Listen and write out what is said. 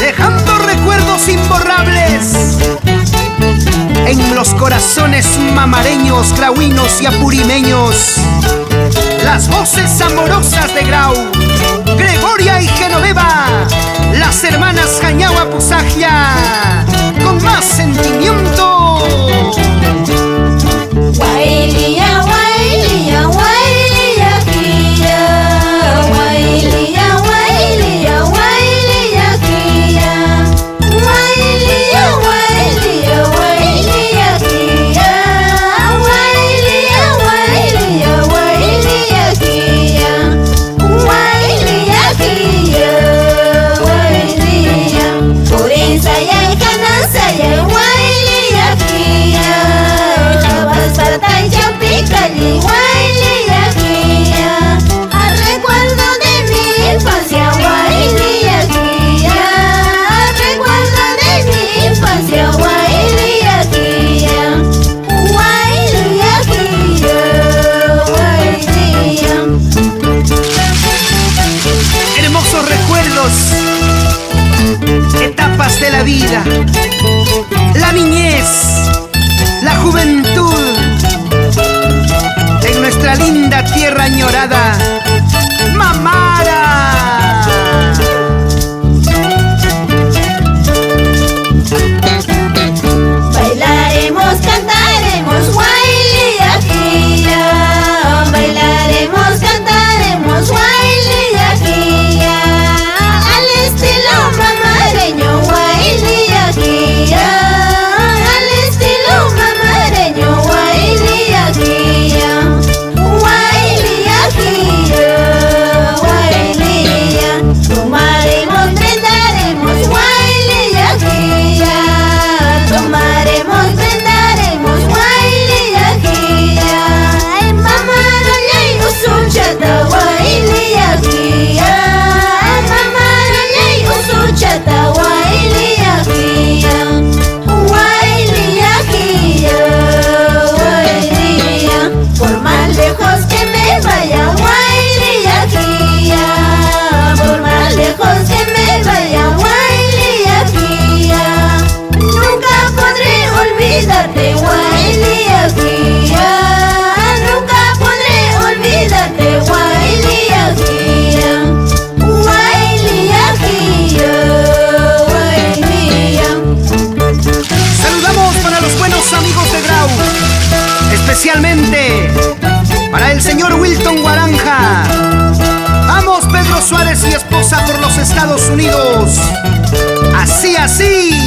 Dejando recuerdos imborrables en los corazones mamareños, grauinos y apurimeños. Las voces amorosas de Grau, Gregoria y Genoveva, las hermanas Cañagua Pusagia, etapas de la vida, la niñez, la juventud, en nuestra linda tierra añorada, was Wilton Guaranja. Vamos Pedro Suárez y esposa por los Estados Unidos. Así, así.